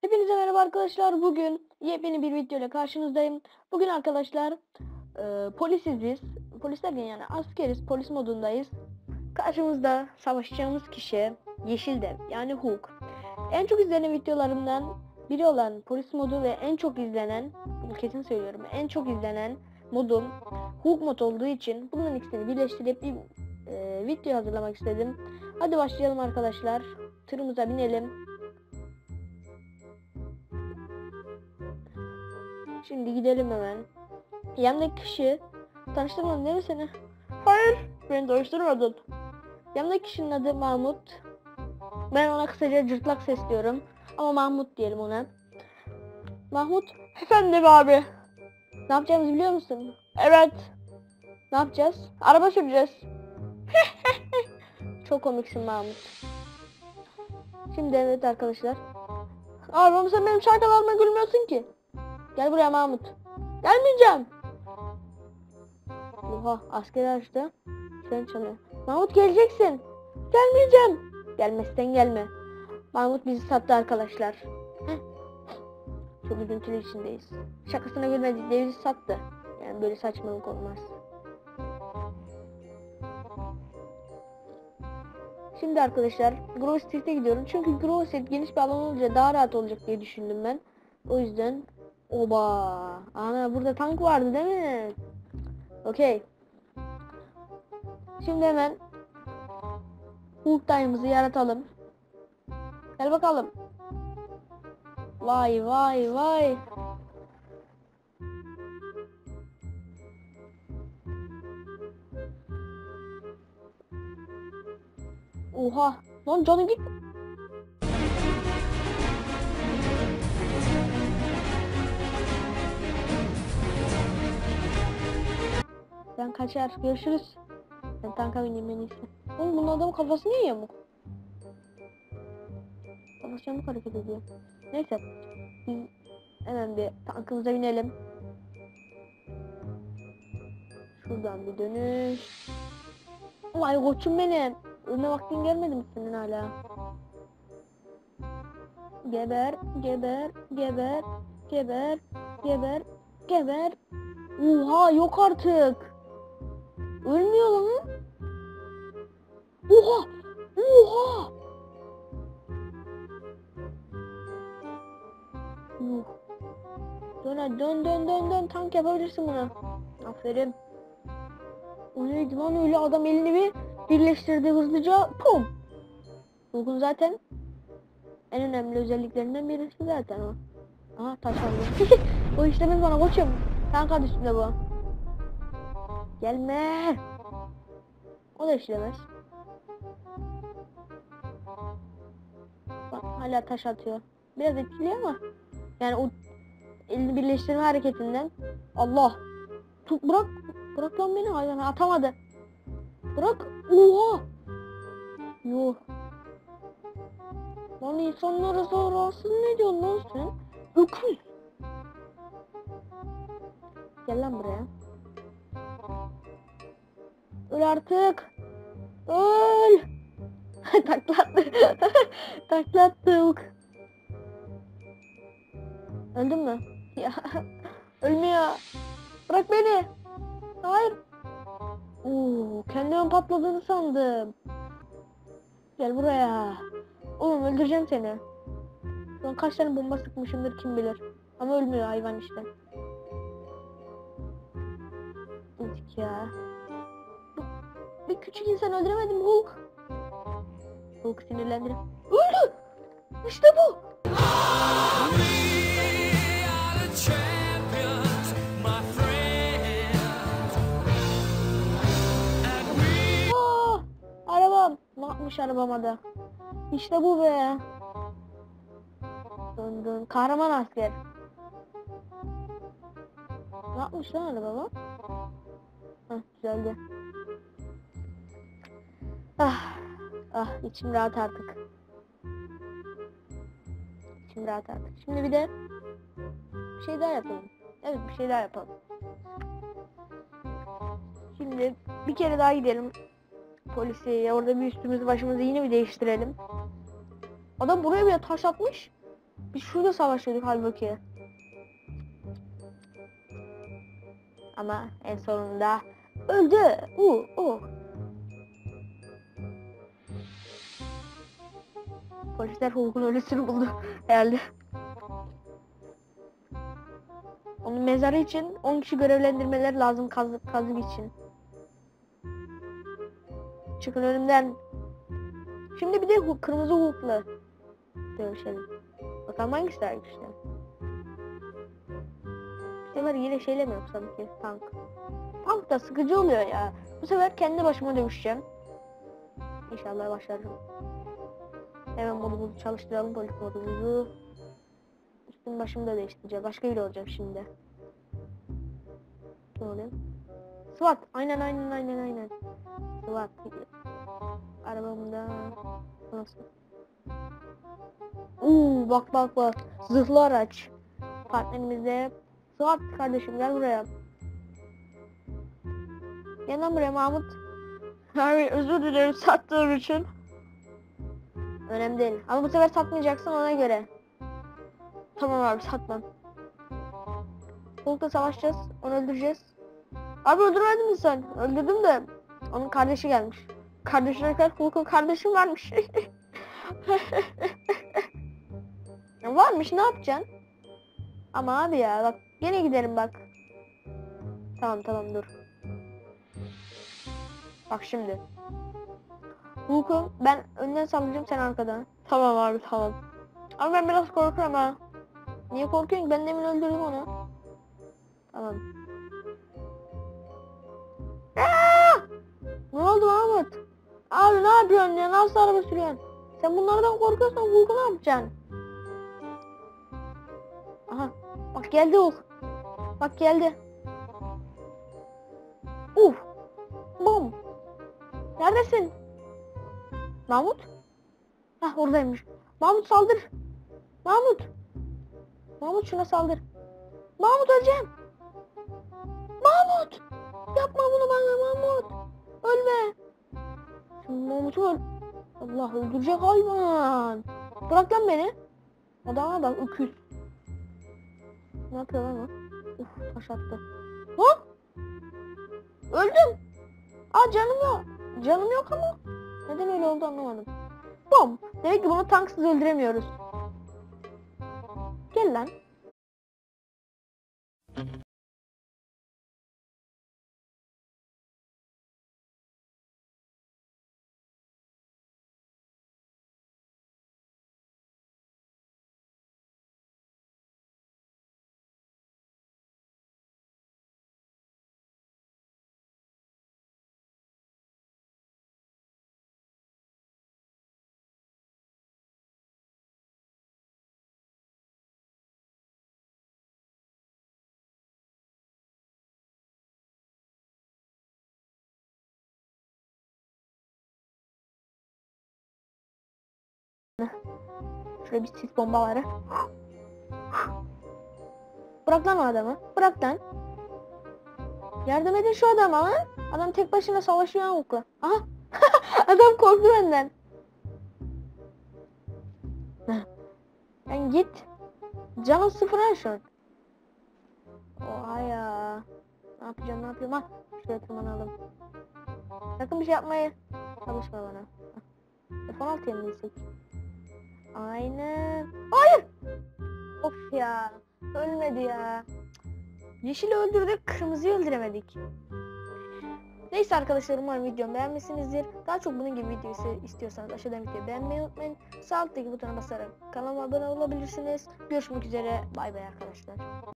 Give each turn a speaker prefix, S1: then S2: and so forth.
S1: Hepinize merhaba arkadaşlar. Bugün yepyeni bir video ile karşınızdayım. Bugün arkadaşlar e, polisiz biz. Polis derken yani askeriz. Polis modundayız. Karşımızda savaşacağımız kişi Yeşil Dev yani Hulk. En çok izlenen videolarımdan biri olan polis modu ve en çok izlenen kesin söylüyorum. En çok izlenen modum Hulk mod olduğu için bunların ikisini birleştirip bir e, video hazırlamak istedim. Hadi başlayalım arkadaşlar. Tırımıza binelim. Şimdi gidelim hemen. Yanındaki kişi tanıştırmadın değil mi seni? Hayır, beni tanıştırmadın. Yanındaki kişinin adı Mahmut. Ben ona kısaca cırtlak sesliyorum. Ama Mahmut diyelim ona. Mahmut, efendim abi. Ne yapacağımızı biliyor musun? Evet. Ne yapacağız? Araba süreceğiz. Çok komiksin Mahmut. Şimdi evet arkadaşlar. Abi ama sen benim şarkılarıma gülmüyorsun ki. Gel buraya Mahmut. Gelmeyeceğim. Oha asker açtı. Sen çalıyor. Mahmut geleceksin. Gelmeyeceğim. Gelmezsen gelme. Mahmut bizi sattı arkadaşlar. Heh. Çok üzüntülü içindeyiz. Şakasına gülmedik diye sattı. Yani böyle saçmalık olmaz. Şimdi arkadaşlar Grove Street'e gidiyorum. Çünkü Grove Street geniş bir alan olunca daha rahat olacak diye düşündüm ben. O yüzden Oba. Ana burada tank vardı değil mi? Okey. Şimdi hemen Hulk Time'ımızı yaratalım. Gel bakalım. Vay vay vay. Oha. Lan canı git. Ben kaçar. Görüşürüz. Ben tanka bineyim en iyisi. Oğlum bunun adamın kafası niye yamuk? Kafası yamuk hareket ediyor. Neyse. Biz hemen bir tankımıza binelim. Şuradan bir dönüş. Vay koçum benim. Ölme vaktin gelmedi mi senin hala? Geber, geber, geber, geber, geber, geber. Oha yok artık. Ölmüyor lan. Oha! Oha! Yuh. Dön dön dön dön dön tank yapabilirsin bunu. Aferin. O neydi lan öyle adam elini bir birleştirdi hızlıca pum. Hulk'un zaten en önemli özelliklerinden birisi zaten o. Aha taş aldı. o işlemez bana koçum. Tank adı üstünde bu. Gelme. O da işlemez. Bak hala taş atıyor. Biraz etkili ama. Yani o elini birleştirme hareketinden. Allah. Tut bırak. Bırak lan beni hayvan atamadı. Bırak. Oha. Yuh. Lan insanlara zararsız ne diyorsun lan sen? Öküz. Gel lan buraya. Öl artık. Öl. Taklattı. Taklattı. Hulk. Öldün mü? Ya. Ölmüyor. Bırak beni. Hayır. Oo, kendimin patladığını sandım. Gel buraya. Oğlum öldüreceğim seni. An kaç tane bomba sıkmışımdır kim bilir. Ama ölmüyor hayvan işte. Ezik ya. Bir küçük insan öldüremedim Hulk. Hulk sinirlendir. Öldü. İşte bu. Aa, arabam. Ne yapmış arabama da? İşte bu be. Dön dön. Kahraman asker. Ne yapmış lan arabama? Hah güzeldi. Ah, ah içim rahat artık. İçim rahat artık. Şimdi bir de bir şey daha yapalım. Evet bir şey daha yapalım. Şimdi bir kere daha gidelim. Polisiye orada bir üstümüzü başımızı yine bir değiştirelim. Adam buraya bile taş atmış. Biz şurada savaşıyorduk halbuki. Ama en sonunda öldü. Uh, uh. Polisler Hulk'un ölüsünü buldu herhalde. Onun mezarı için 10 kişi görevlendirmeler lazım kazı, kazık için. Çıkın önümden. Şimdi bir de Hulk, kırmızı Hulk'la dövüşelim. Bakalım hangisi daha güçlü. Bu sefer yine şeyle mi yapsam ki tank? Tank da sıkıcı oluyor ya. Bu sefer kendi başıma dövüşeceğim. İnşallah başarırım. Hemen modumuzu çalıştıralım polis modumuzu. Üstüm başımı da değiştireceğim. Başka biri olacağım şimdi. Ne oluyor? SWAT. Aynen aynen aynen aynen. SWAT. Arabamda nasıl? Uuu bak bak bak. Zırhlı araç. Partnerimizde SWAT kardeşim gel buraya. Gel lan buraya Mahmut. Abi özür dilerim sattığım için. Önemli değil. Ama bu sefer satmayacaksın ona göre. Tamam abi satmam. Hulk'la savaşacağız. Onu öldüreceğiz. Abi öldürmedin mi sen? Öldürdüm de. Onun kardeşi gelmiş. Kardeşi derken Hulk'un kardeşi varmış. Varmış ne yapacaksın? Ama abi ya bak gene giderim bak. Tamam tamam dur. Bak şimdi. Hulk'u ben önden sallayacağım sen arkadan. Tamam abi tamam. Ama ben biraz korkuyorum ha. Niye korkuyorsun ki? Ben demin öldürdüm onu. Tamam. Aa! Ne oldu Mahmut? Abi ne yapıyorsun ya? Nasıl araba sürüyorsun? Sen bunlardan korkuyorsan Hulk'u ne yapacaksın? Aha. Bak geldi Hulk. Bak geldi. Uf. Bom. Neredesin? Mahmut? Hah oradaymış. Mahmut saldır. Mahmut. Mahmut şuna saldır. Mahmut öleceğim. Mahmut. Yapma bunu bana Mahmut. Ölme. Şimdi Mahmut'u öl. Allah öldürecek hayvan. Bırak lan beni. Adama bak öküz. Ne yapıyor lan o? Uf taş attı. Lan! Öldüm. Aa canım yok. Canım yok ama. Neden öyle oldu anlamadım. Bom. Demek ki bunu tanksız öldüremiyoruz. Şuraya bir sis bombaları. Bırak lan o adamı. Bırak lan. Yardım edin şu adama lan. Adam tek başına savaşıyor Hulk'la. Aha. Adam korktu benden. Sen git. Canın sıfır an. Oha ya. Ne yapacağım ne yapıyorum ha. Şuraya tırmanalım. Sakın bir şey yapmayı çalışma bana. F-16 yenilsek. Aynen. Hayır. Of ya. Ölmedi ya. Yeşili öldürdük, kırmızıyı öldüremedik. Neyse arkadaşlar umarım videomu beğenmişsinizdir. Daha çok bunun gibi video istiyorsanız aşağıdan videoyu beğenmeyi unutmayın. Sağ alttaki butona basarak kanalıma abone olabilirsiniz. Görüşmek üzere. Bay bay arkadaşlar.